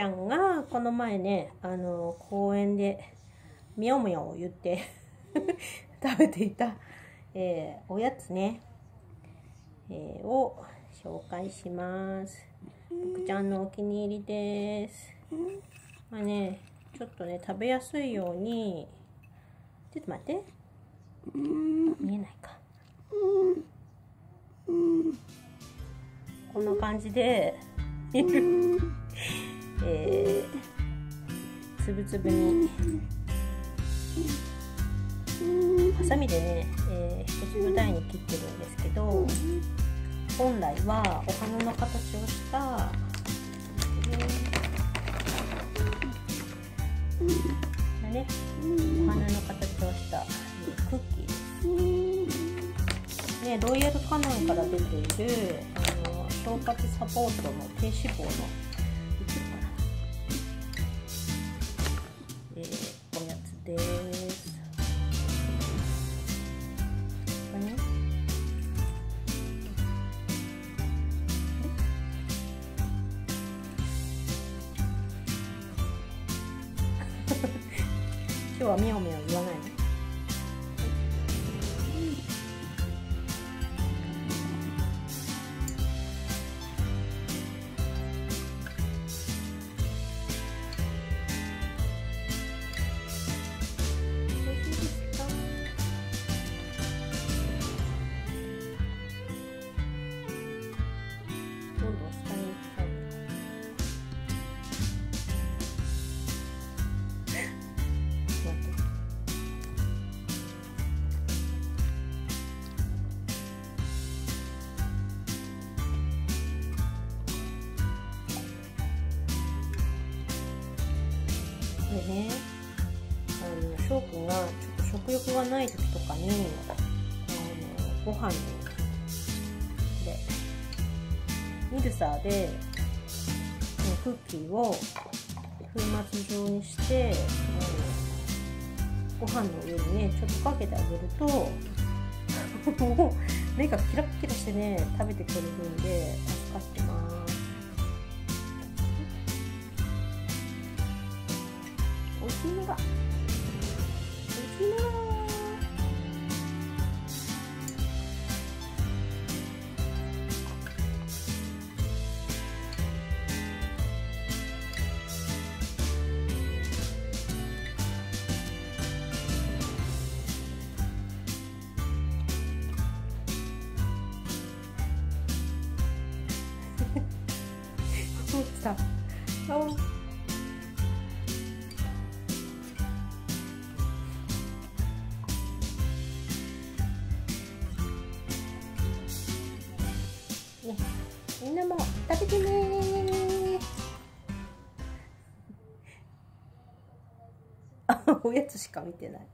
ちゃんがこの前ねあの公園でみょみょを言って 食べていた、えー、おやつね、えー、を紹介します。僕ちゃんのお気に入りです。まあねちょっとね食べやすいようにちょっと待って。見えないかこんな感じで。えー、つぶつぶに。ハサミでね、えー、一粒台に切ってるんですけど本来はお花の形をした、えー、ね、お花の形をした、クッキーです。ね、ロイヤルカナンから出ている腸活サポートの低脂肪のえー、おやつです今日はみょみょ言わないのでね。あの翔くんがちょっと食欲がない時とかにあのご飯にでミルサーでクッキーを粉末状にしてご飯の上にねちょっとかけてあげると もう目がキラッキラしてね食べてくれるんで助かってます。しいのが。美味しいな。さ ねみんなも食べてねおやつしか見てない。